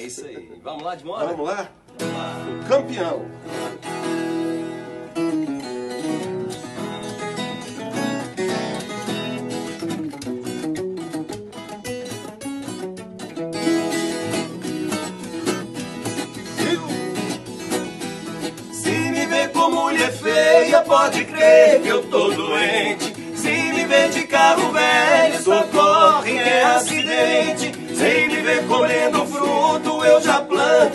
É isso aí. Vamos lá de moda? Vamos lá? Vamos lá. O campeão. Se me vê com mulher feia, pode crer que eu tô doente.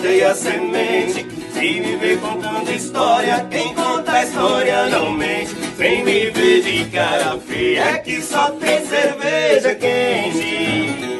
Plantei a semente. Se me vê contando história, quem conta a história não mente. Sem me ver de cara feia, é que só tem cerveja quente.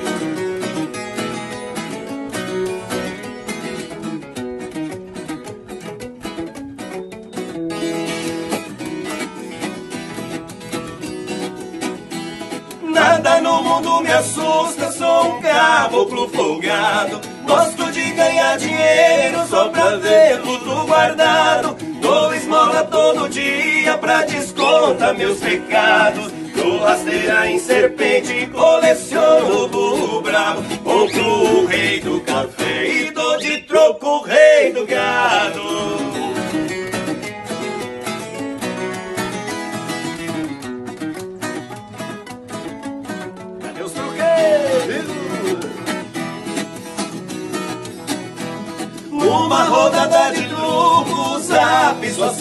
Nada no mundo me assusta, sou um caboclo folgado. Gosto de ganhar dinheiro só pra ver tudo guardado. Dou esmola todo dia pra descontar meus pecados. Dou rasteira em serpente, coleciono burro bravo. Compro o rei do café e dou de troco o rei do gado.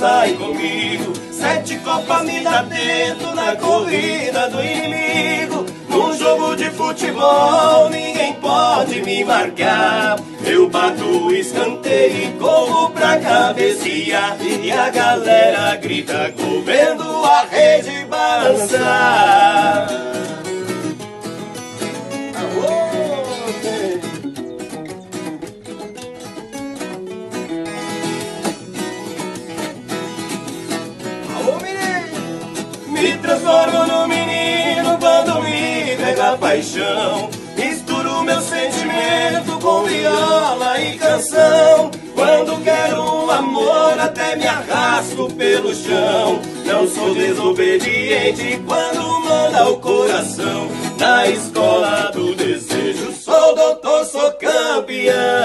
Sai comigo. Sete copas me dá dentro na corrida do inimigo. Num jogo de futebol, ninguém pode me marcar. Eu bato o escanteio e corro pra cabecear. E a galera grita, gol, vendo a rede balançar. Me transformo no menino quando me pega paixão. Misturo meu sentimento com viola e canção. Quando quero um amor, até me arrasto pelo chão. Não sou desobediente quando manda o coração. Na escola do desejo, sou doutor, sou campeão.